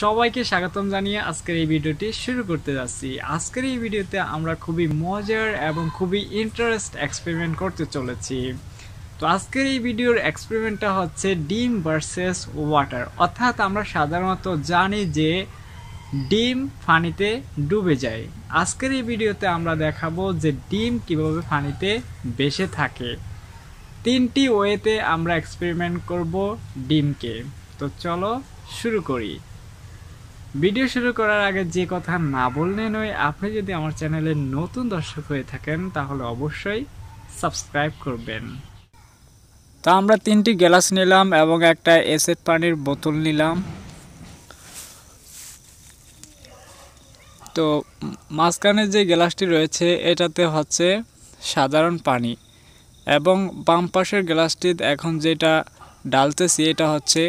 সবাইকে স্বাগতম জানিয়ে আজকের এই ভিডিওটি শুরু করতে যাচ্ছি। আজকের এই ভিডিওতে আমরা খুবই মজার এবং খুবই ইন্টারেস্ট এক্সপেরিমেন্ট করতে চলেছি। তো আজকের এই ভিডিওর এক্সপেরিমেন্টটা হচ্ছে ডিম ভার্সেস ওয়াটার অর্থাৎ আমরা সাধারণত জানি যে ডিম পানিতে ডুবে যায়। আজকের এই ভিডিওতে আমরা দেখাবো যে ডিম কীভাবে পানিতে বেসে থাকে। তিনটি ওয়েতে আমরা এক্সপেরিমেন্ট করব ডিমকে। তো চলো শুরু করি। ভিডিও শুরু করার আগে যে কথা না বললে নয়, আপনি যদি আমার চ্যানেলে নতুন দর্শক হয়ে থাকেন, তাহলে অবশ্যই সাবস্ক্রাইব করবেন। তো আমরা তিনটি গ্লাস নিলাম এবং একটা এসেট পানির বোতল নিলাম। তো মাঝখানে যে গ্লাসটি রয়েছে, এটাতে হচ্ছে সাধারণ পানি এবং বাম পাশের গ্লাসটি এখন যেটা ডালতেছি, এটা হচ্ছে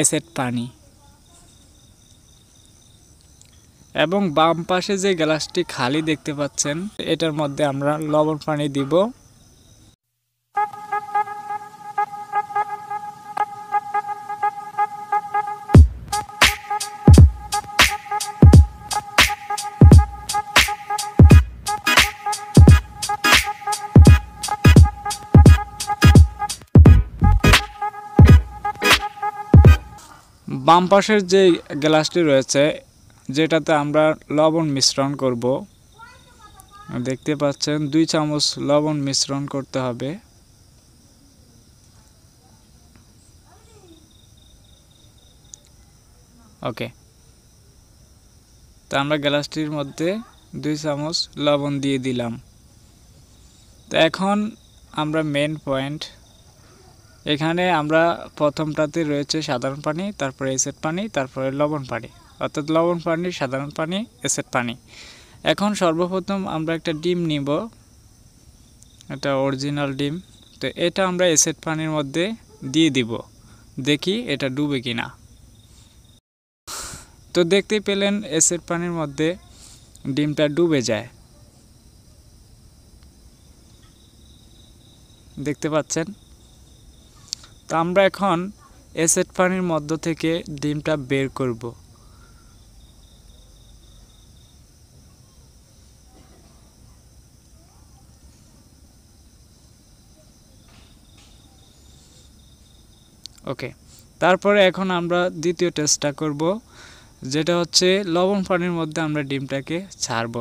এসেট পানি। এবং বাম পাশে যে গ্লাসটি খালি দেখতে পাচ্ছেন, এটার মধ্যে আমরা লবণ পানি দিব। বাম পাশের যে গ্লাসটি রয়েছে যেটাতে আমরা লবণ মিশ্রণ করব। দেখতে পাচ্ছেন, দুই চামচ লবণ মিশ্রণ করতে হবে। ওকে। তো আমরা গ্লাসটির মধ্যে দুই চামচ লবণ দিয়ে দিলাম। তো এখন আমরা মেন পয়েন্ট এখানে আমরা প্রথমটাতে রয়েছে সাধারণ পানি, তারপরে এসেট পানি, তারপরে লবণ পানি। অর্থাৎ লবণ পানি, সাধারণ পানি এসেট পানি। এখন সর্বপ্রথম আমরা একটা ডিম নিব। এটা অরিজিনাল ডিম। তো এটা আমরা এসেট পানির মধ্যে দিয়ে দিব। দেখি এটা ডুবে কিনা। তো দেখতেই পেলেন এসেট পানির মধ্যে ডিমটা ডুবে যায়। দেখতে পাচ্ছেন? তো আমরা এখন এসেট পানির মধ্য থেকে ডিমটা বের করব। ওকে তারপরে এখন আমরা দ্বিতীয় টেস্টটা করব, যেটা হচ্ছে লবণ পানির মধ্যে আমরা ডিমটাকে ছাড়ব।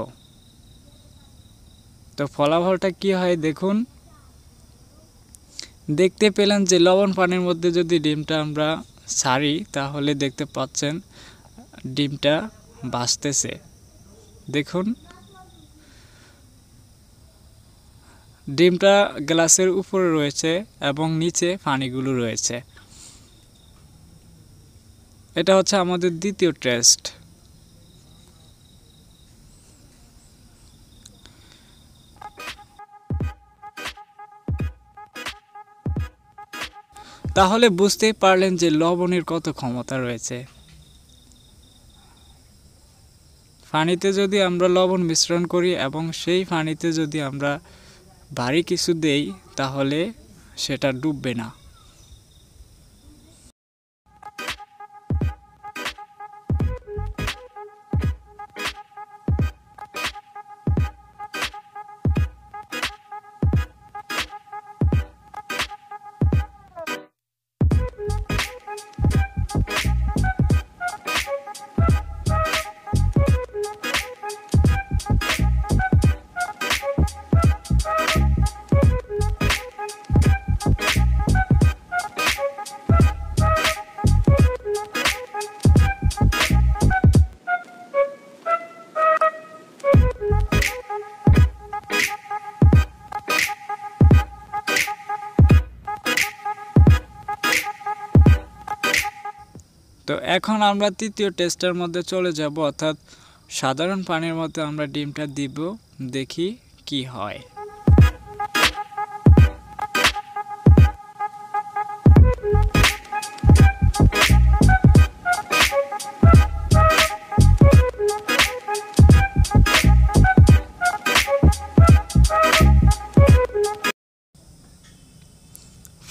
তো ফলাফলটা কি হয় দেখুন। দেখতে পেলেন যে লবণ পানির মধ্যে যদি ডিমটা আমরা ছাড়ি, তাহলে দেখতে পাচ্ছেন ডিমটা বাঁচতেছে। দেখুন। ডিমটা গ্লাসের উপরে রয়েছে এবং নিচে পানিগুলো রয়েছে। এটা হচ্ছে আমাদের দ্বিতীয় টেস্ট তাহলে বুঝতেই পারলেন যে লবণের কত ক্ষমতা রয়েছে। পানিতে যদি আমরা লবণ মিশ্রণ করি এবং সেই পানিতে যদি আমরা ভারী কিছু দেই, তাহলে সেটা ডুববে না। তো এখন আমরা তৃতীয় টেস্টের মধ্যে চলে যাব, অর্থাৎ সাধারণ পানির মধ্যে আমরা ডিমটা দিব, দেখি কি হয়।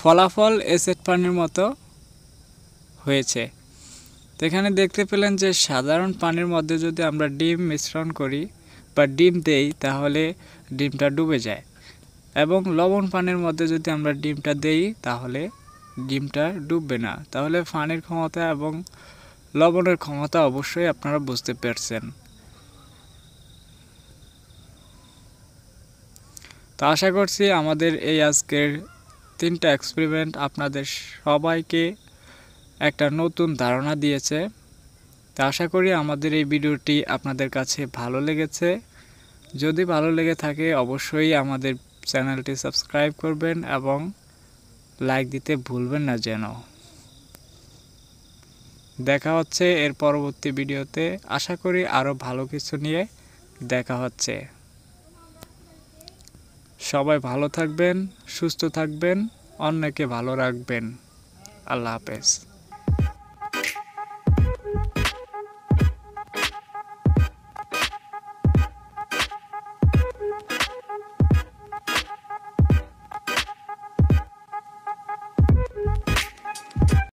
ফলাফল এসেট পানির মতো হয়েছে। তো এখানে দেখতে পেলেন যে সাধারণ পানির মধ্যে যদি আমরা ডিম মিশ্রণ করি বা ডিম দেই, তাহলে ডিমটা ডুবে যায়। এবং লবণ পানির মধ্যে যদি আমরা ডিমটা দেই, তাহলে ডিমটা ডুববে না। তাহলে পানির ক্ষমতা এবং লবণের ক্ষমতা অবশ্যই আপনারা বুঝতে পারছেন। তো আশা করছি আমাদের এই আজকের তিনটা এক্সপেরিমেন্ট আপনাদের সবাইকে একটা নতুন ধারণা দিয়েছে। তো আশা করি আমাদের এই ভিডিওটি আপনাদের কাছে ভালো লেগেছে। যদি ভালো লেগে থাকে, অবশ্যই আমাদের চ্যানেলটি সাবস্ক্রাইব করবেন এবং লাইক দিতে ভুলবেন না যেন। দেখা হচ্ছে এর পরবর্তী ভিডিওতে। আশা করি আরও ভালো কিছু নিয়ে দেখা হচ্ছে। সবাই ভালো থাকবেন, সুস্থ থাকবেন, অন্যকে ভালো রাখবেন। আল্লাহ হাফেজ।